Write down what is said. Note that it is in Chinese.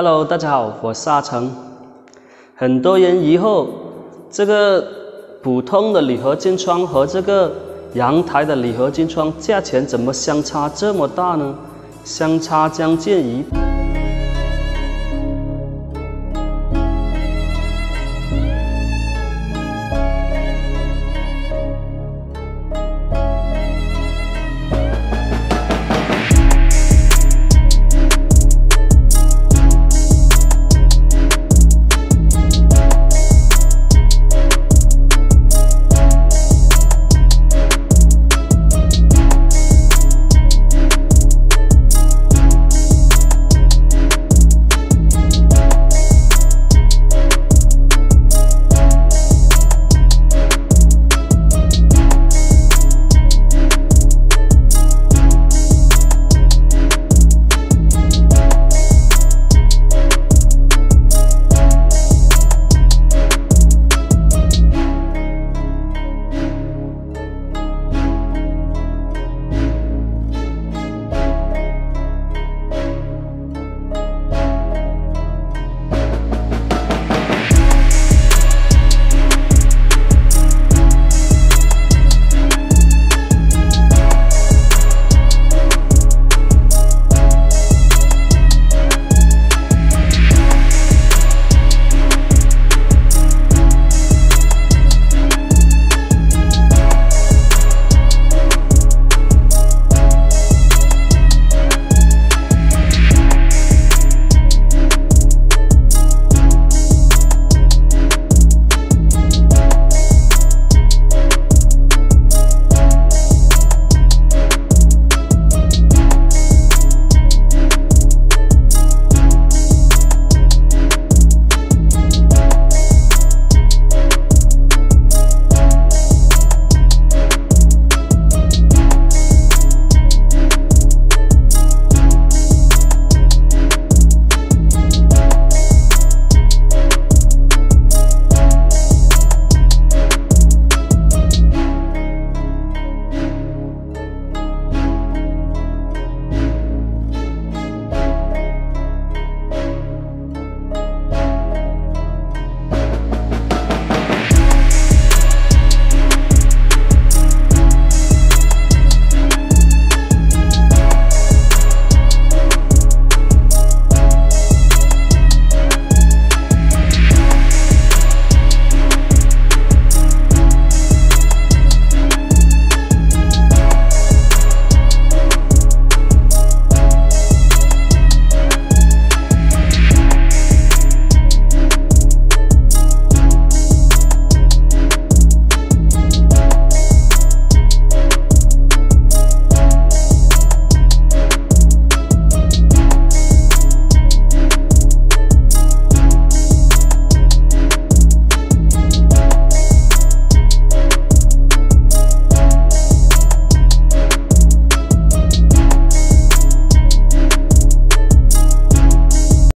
Hello，大家好，我是阿成。很多人疑惑，这个普通的铝合金窗和这个阳台的铝合金窗价钱怎么相差这么大呢？相差将近一。